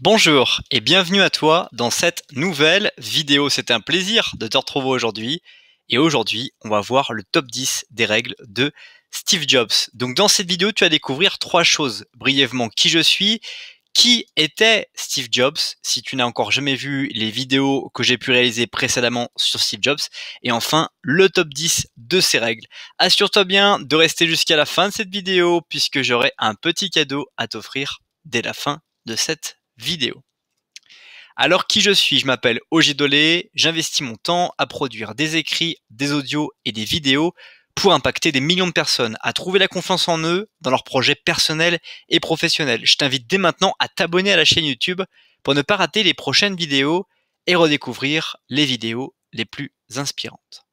Bonjour et bienvenue à toi dans cette nouvelle vidéo. C'est un plaisir de te retrouver aujourd'hui. Et aujourd'hui, on va voir le top 10 des règles de Steve Jobs. Donc dans cette vidéo, tu vas découvrir trois choses brièvement. Qui je suis, qui était Steve Jobs, si tu n'as encore jamais vu les vidéos que j'ai pu réaliser précédemment sur Steve Jobs, et enfin le top 10 de ces règles. Assure-toi bien de rester jusqu'à la fin de cette vidéo puisque j'aurai un petit cadeau à t'offrir dès la fin de cette Alors qui je suis? Je m'appelle Ogier Dolé, j'investis mon temps à produire des écrits, des audios et des vidéos pour impacter des millions de personnes à trouver la confiance en eux dans leurs projets personnels et professionnels. Je t'invite dès maintenant à t'abonner à la chaîne YouTube pour ne pas rater les prochaines vidéos et redécouvrir les vidéos les plus inspirantes.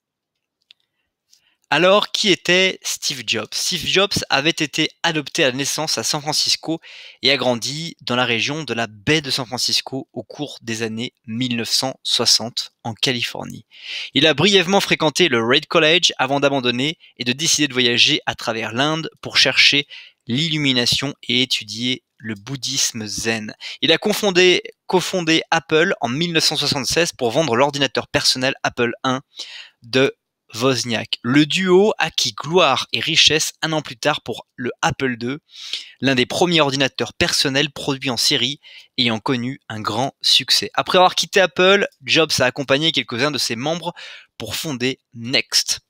Alors, qui était Steve Jobs? Steve Jobs avait été adopté à la naissance à San Francisco et a grandi dans la région de la baie de San Francisco au cours des années 1960 en Californie. Il a brièvement fréquenté le Reid College avant d'abandonner et de décider de voyager à travers l'Inde pour chercher l'illumination et étudier le bouddhisme zen. Il a cofondé Apple en 1976 pour vendre l'ordinateur personnel Apple I de Wozniak. Le duo acquit gloire et richesse un an plus tard pour le Apple II, l'un des premiers ordinateurs personnels produits en série ayant connu un grand succès. Après avoir quitté Apple, Jobs a accompagné quelques-uns de ses membres pour fonder Next.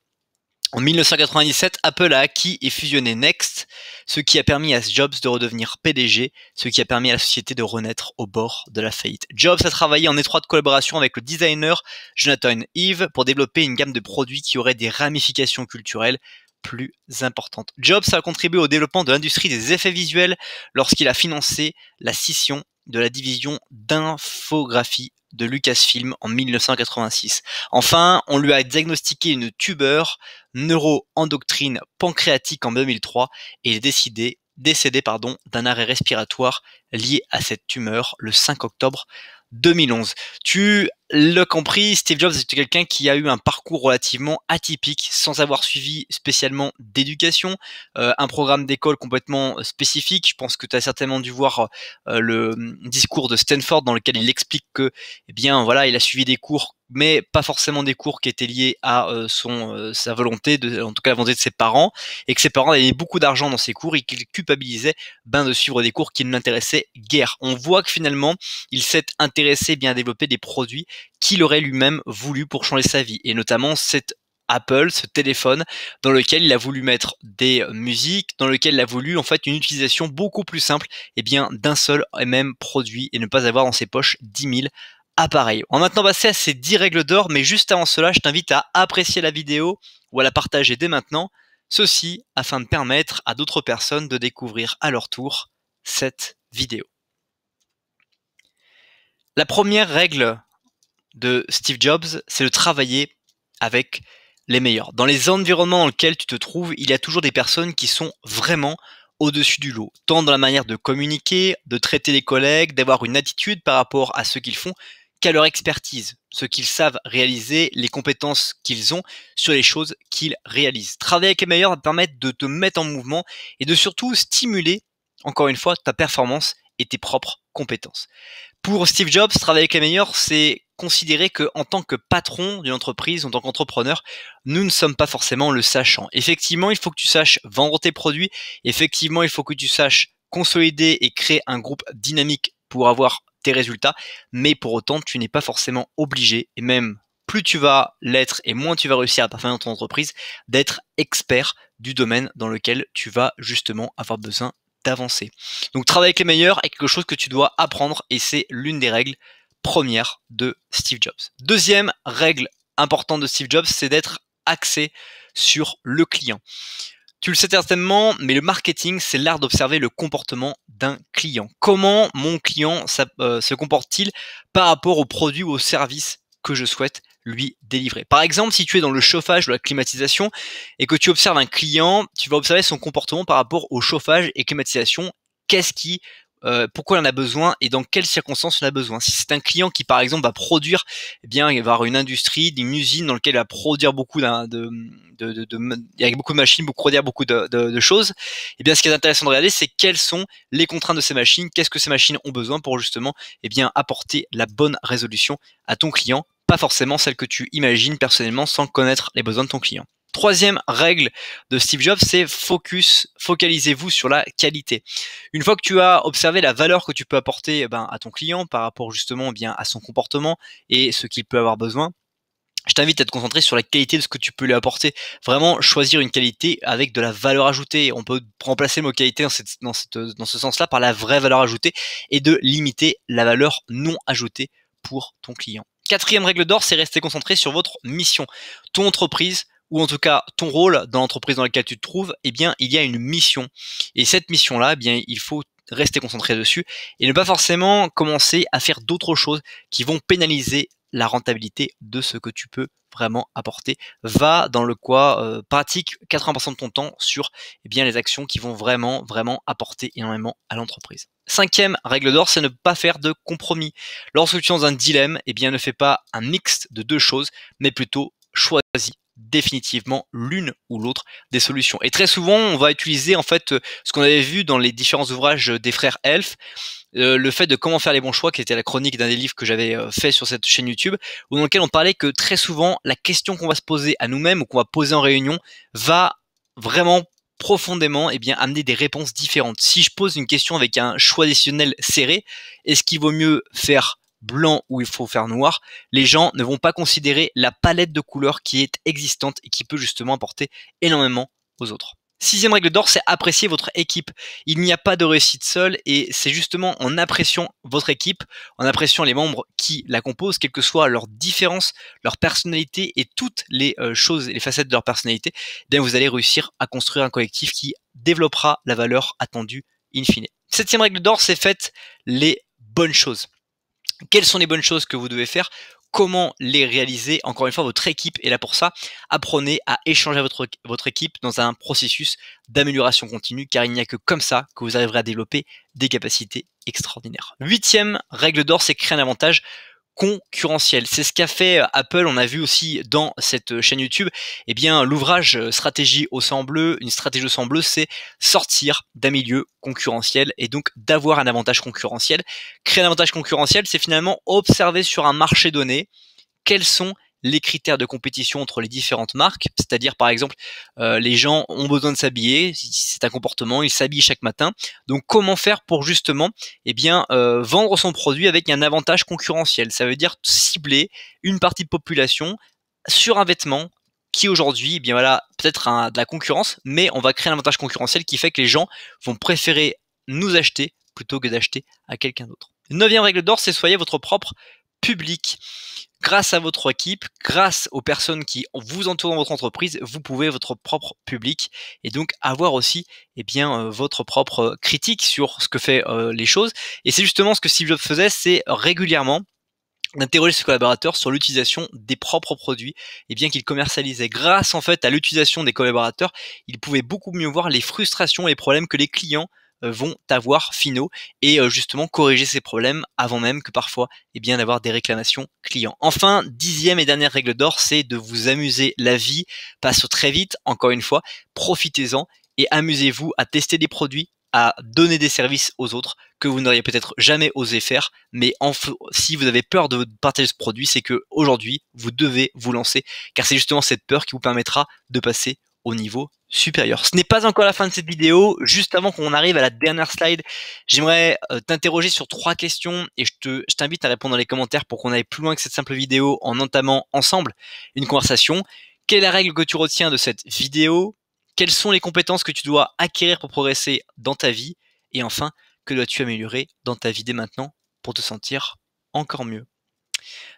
En 1997, Apple a acquis et fusionné Next, ce qui a permis à Jobs de redevenir PDG, ce qui a permis à la société de renaître au bord de la faillite. Jobs a travaillé en étroite collaboration avec le designer Jonathan Eve pour développer une gamme de produits qui auraient des ramifications culturelles plus importantes. Jobs a contribué au développement de l'industrie des effets visuels lorsqu'il a financé la scission de la division d'infographie de Lucasfilm en 1986. Enfin, on lui a diagnostiqué une tumeur neuroendoctrine pancréatique en 2003 et il est décidé, décédé pardon, d'un arrêt respiratoire lié à cette tumeur le 5 octobre 2011. Tu l'as compris, Steve Jobs était quelqu'un qui a eu un parcours relativement atypique, sans avoir suivi spécialement d'éducation, euh, un programme d'école complètement spécifique. Je pense que tu as certainement dû voir euh, le discours de Stanford dans lequel il explique que, eh bien, voilà, il a suivi des cours mais pas forcément des cours qui étaient liés à euh, son euh, sa volonté, de, en tout cas la volonté de ses parents, et que ses parents avaient beaucoup d'argent dans ses cours et qu'il culpabilisait ben, de suivre des cours qui ne l'intéressaient guère. On voit que finalement, il s'est intéressé bien à développer des produits qu'il aurait lui-même voulu pour changer sa vie, et notamment cette Apple, ce téléphone, dans lequel il a voulu mettre des musiques, dans lequel il a voulu en fait une utilisation beaucoup plus simple, et eh bien d'un seul et même produit, et ne pas avoir dans ses poches 10 000 appareil. On va maintenant passer à ces 10 règles d'or, mais juste avant cela, je t'invite à apprécier la vidéo ou à la partager dès maintenant, ceci afin de permettre à d'autres personnes de découvrir à leur tour cette vidéo. La première règle de Steve Jobs, c'est de travailler avec les meilleurs. Dans les environnements dans lesquels tu te trouves, il y a toujours des personnes qui sont vraiment au-dessus du lot, tant dans la manière de communiquer, de traiter les collègues, d'avoir une attitude par rapport à ce qu'ils font, qu'à leur expertise, ce qu'ils savent réaliser, les compétences qu'ils ont sur les choses qu'ils réalisent. Travailler avec les meilleurs va te permettre de te mettre en mouvement et de surtout stimuler, encore une fois, ta performance et tes propres compétences. Pour Steve Jobs, travailler avec les meilleurs, c'est considérer que en tant que patron d'une entreprise, en tant qu'entrepreneur, nous ne sommes pas forcément le sachant. Effectivement, il faut que tu saches vendre tes produits. Effectivement, il faut que tu saches consolider et créer un groupe dynamique pour avoir tes résultats, mais pour autant, tu n'es pas forcément obligé, et même plus tu vas l'être et moins tu vas réussir à parfaire dans ton entreprise, d'être expert du domaine dans lequel tu vas justement avoir besoin d'avancer. Donc travailler avec les meilleurs est quelque chose que tu dois apprendre et c'est l'une des règles premières de Steve Jobs. Deuxième règle importante de Steve Jobs, c'est d'être axé sur le client. Tu le sais certainement, mais le marketing, c'est l'art d'observer le comportement d'un client. Comment mon client euh, se comporte-t-il par rapport au produit ou au service que je souhaite lui délivrer? Par exemple, si tu es dans le chauffage ou la climatisation et que tu observes un client, tu vas observer son comportement par rapport au chauffage et climatisation. Qu'est-ce qui euh, pourquoi il en a besoin et dans quelles circonstances il en a besoin. Si c'est un client qui par exemple va produire, eh bien il va avoir une industrie, une usine dans laquelle il va produire beaucoup de, de, beaucoup de machines, produire beaucoup de, de, choses. Eh bien ce qui est intéressant de regarder, c'est quelles sont les contraintes de ces machines, qu'est-ce que ces machines ont besoin pour justement eh bien apporter la bonne résolution à ton client, pas forcément celle que tu imagines personnellement sans connaître les besoins de ton client. Troisième règle de Steve Jobs, c'est focus, focalisez-vous sur la qualité. Une fois que tu as observé la valeur que tu peux apporter eh ben, à ton client par rapport justement eh bien à son comportement et ce qu'il peut avoir besoin, je t'invite à te concentrer sur la qualité de ce que tu peux lui apporter. Vraiment choisir une qualité avec de la valeur ajoutée. On peut remplacer le mot qualité dans, ce sens-là par la vraie valeur ajoutée et de limiter la valeur non ajoutée pour ton client. Quatrième règle d'or, c'est rester concentré sur votre mission. Ton entreprise ou en tout cas ton rôle dans l'entreprise dans laquelle tu te trouves, eh bien, il y a une mission. Et cette mission-là, eh bien, il faut rester concentré dessus et ne pas forcément commencer à faire d'autres choses qui vont pénaliser la rentabilité de ce que tu peux vraiment apporter. Va dans le quoi euh, pratique 80% de ton temps sur eh bien, les actions qui vont vraiment, vraiment apporter énormément à l'entreprise. Cinquième règle d'or, c'est ne pas faire de compromis. Lorsque tu es dans un dilemme, eh bien, ne fais pas un mix de deux choses, mais plutôt choisis définitivement l'une ou l'autre des solutions. Et très souvent, on va utiliser en fait ce qu'on avait vu dans les différents ouvrages des frères Elf, euh, le fait de comment faire les bons choix, qui était la chronique d'un des livres que j'avais euh, fait sur cette chaîne YouTube, où dans lequel on parlait que très souvent, la question qu'on va se poser à nous-mêmes ou qu'on va poser en réunion va vraiment profondément et eh bien amener des réponses différentes. Si je pose une question avec un choix décisionnel serré, est-ce qu'il vaut mieux faire blanc ou il faut faire noir, les gens ne vont pas considérer la palette de couleurs qui est existante et qui peut justement apporter énormément aux autres. Sixième règle d'or, c'est apprécier votre équipe. Il n'y a pas de réussite seule et c'est justement en appréciant votre équipe, en appréciant les membres qui la composent, quelles que soient leurs différences, leur personnalité et toutes les euh, choses et les facettes de leur personnalité, eh vous allez réussir à construire un collectif qui développera la valeur attendue in fine. Septième règle d'or, c'est faites les bonnes choses. Quelles sont les bonnes choses que vous devez faire? Comment les réaliser? Encore une fois, votre équipe est là pour ça. Apprenez à échanger votre, votre équipe dans un processus d'amélioration continue, car il n'y a que comme ça que vous arriverez à développer des capacités extraordinaires. Huitième règle d'or, c'est créer un avantage concurrentiel. C'est ce qu'a fait euh, Apple, on a vu aussi dans cette euh, chaîne YouTube, eh bien l'ouvrage euh, stratégie au sang bleu, une stratégie au sang bleu, c'est sortir d'un milieu concurrentiel et donc d'avoir un avantage concurrentiel. Créer un avantage concurrentiel, c'est finalement observer sur un marché donné quels sont les critères de compétition entre les différentes marques, c'est-à-dire par exemple euh, les gens ont besoin de s'habiller, c'est un comportement, ils s'habillent chaque matin. Donc comment faire pour justement eh bien euh, vendre son produit avec un avantage concurrentiel? Ça veut dire cibler une partie de population sur un vêtement qui aujourd'hui, eh bien voilà, peut-être de la concurrence, mais on va créer un avantage concurrentiel qui fait que les gens vont préférer nous acheter plutôt que d'acheter à quelqu'un d'autre. Neuvième règle d'or, c'est soyez votre propre public grâce à votre équipe, grâce aux personnes qui vous entourent dans votre entreprise, vous pouvez votre propre public et donc avoir aussi eh bien euh, votre propre critique sur ce que fait euh, les choses. Et c'est justement ce que Steve Jobs faisait, c'est régulièrement d'interroger ses collaborateurs sur l'utilisation des propres produits et bien qu'il commercialisait grâce en fait à l'utilisation des collaborateurs, il pouvait beaucoup mieux voir les frustrations et les problèmes que les clients euh, vont avoir finaux et euh, justement corriger ces problèmes avant même que parfois eh bien d'avoir des réclamations clients. Enfin, dixième et dernière règle d'or, c'est de vous amuser. La vie passe très vite, encore une fois, profitez-en et amusez-vous à tester des produits, à donner des services aux autres que vous n'auriez peut-être jamais osé faire, mais si vous avez peur de partager ce produit, c'est que aujourd'hui vous devez vous lancer, car c'est justement cette peur qui vous permettra de passer au niveau supérieur. Ce n'est pas encore la fin de cette vidéo. Juste avant qu'on arrive à la dernière slide, j'aimerais euh, t'interroger sur trois questions et je te, je t'invite à répondre dans les commentaires pour qu'on aille plus loin que cette simple vidéo en entamant ensemble une conversation. Quelle est la règle que tu retiens de cette vidéo? Quelles sont les compétences que tu dois acquérir pour progresser dans ta vie? Et enfin, que dois-tu améliorer dans ta vie dès maintenant pour te sentir encore mieux?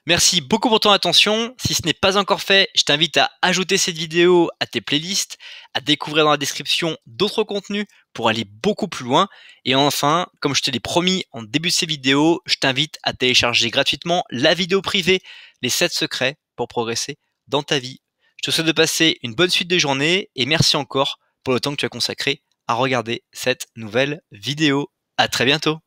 Merci beaucoup pour ton attention. Si ce n'est pas encore fait, je t'invite à ajouter cette vidéo à tes playlists, à découvrir dans la description d'autres contenus pour aller beaucoup plus loin. Et enfin, comme je te l'ai promis en début de ces vidéos, je t'invite à télécharger gratuitement la vidéo privée, les 7 secrets pour progresser dans ta vie. Je te souhaite de passer une bonne suite de journée et merci encore pour le temps que tu as consacré à regarder cette nouvelle vidéo. À très bientôt